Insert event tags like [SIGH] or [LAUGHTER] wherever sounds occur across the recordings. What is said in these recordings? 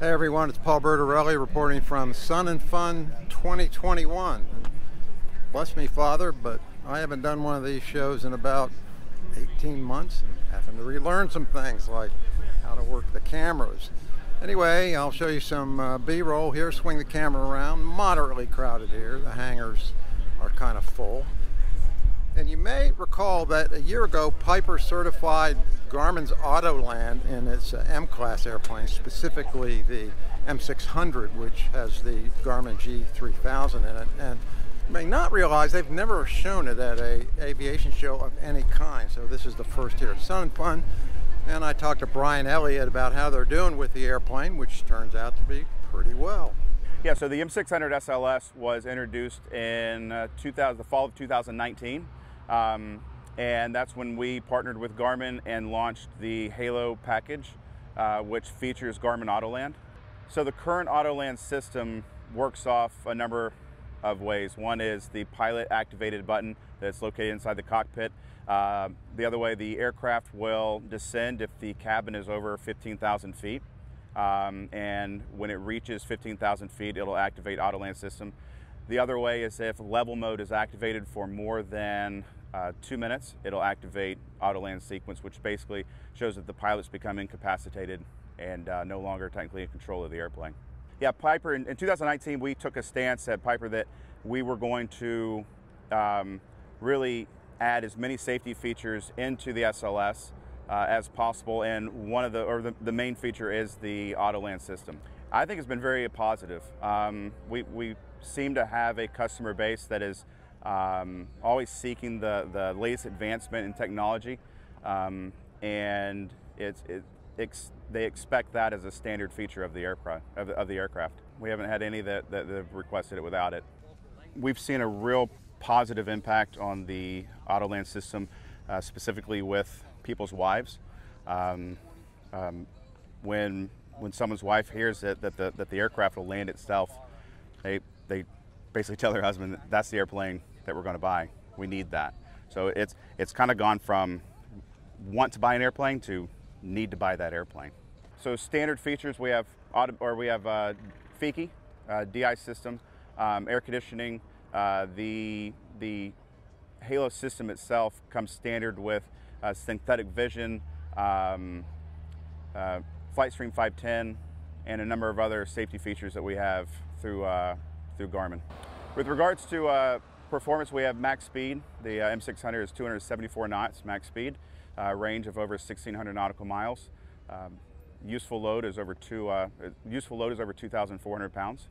Hey everyone, it's Paul Bertorelli reporting from Sun and Fun 2021. Bless me, Father, but I haven't done one of these shows in about 18 months and having to relearn some things like how to work the cameras. Anyway, I'll show you some uh, B-roll here, swing the camera around. Moderately crowded here. The hangars are kind of full. And you may recall that a year ago, Piper certified Garmin's Autoland in its uh, M-Class airplane, specifically the M600, which has the Garmin G3000 in it. And may not realize they've never shown it at a aviation show of any kind. So this is the first here at Sun Fun. And I talked to Brian Elliott about how they're doing with the airplane, which turns out to be pretty well. Yeah, so the M600 SLS was introduced in uh, 2000, the fall of 2019. Um, and that's when we partnered with Garmin and launched the Halo package, uh, which features Garmin Autoland. So the current Autoland system works off a number of ways. One is the pilot activated button that's located inside the cockpit. Uh, the other way, the aircraft will descend if the cabin is over 15,000 feet. Um, and when it reaches 15,000 feet, it'll activate Autoland system. The other way is if level mode is activated for more than uh, two minutes, it'll activate auto land sequence, which basically shows that the pilot's become incapacitated and uh, no longer technically in control of the airplane. Yeah, Piper, in, in, 2019, we took a stance at Piper that we were going to um, really add as many safety features into the SLS uh, as possible, and one of the, or the, the main feature is the auto land system. I think it's been very positive. Um, we, we seem to have a customer base that is um, always seeking the, the latest advancement in technology, um, and it's, it, ex, they expect that as a standard feature of the aircraft. Of the, of the aircraft. We haven't had any that, that, that have requested it without it. We've seen a real positive impact on the Autoland system, uh, specifically with people's wives. Um, um, when when someone's wife hears that, that the that the aircraft will land itself, they they basically [LAUGHS] tell their husband that's the airplane that we're going to buy. We need that. So it's it's kind of gone from want to buy an airplane to need to buy that airplane. So standard features we have auto, or we have uh, FIKI, uh, DI system, um, air conditioning. Uh, the the Halo system itself comes standard with uh, synthetic vision, um, uh, FlightStream 510, and a number of other safety features that we have through uh, through Garmin. With regards to Performance, we have max speed. The uh, M600 is 274 knots max speed, uh, range of over 1,600 nautical miles. Um, useful load is over two. Uh, useful load is over 2,400 pounds.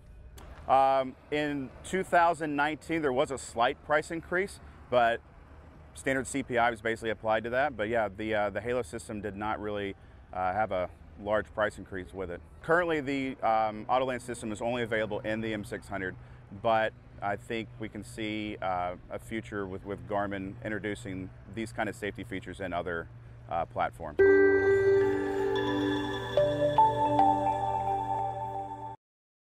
Um, in 2019, there was a slight price increase, but standard CPI was basically applied to that. But yeah, the uh, the Halo system did not really uh, have a large price increase with it. Currently, the um, Autoland system is only available in the M600, but I think we can see uh, a future with, with Garmin introducing these kind of safety features in other uh, platforms.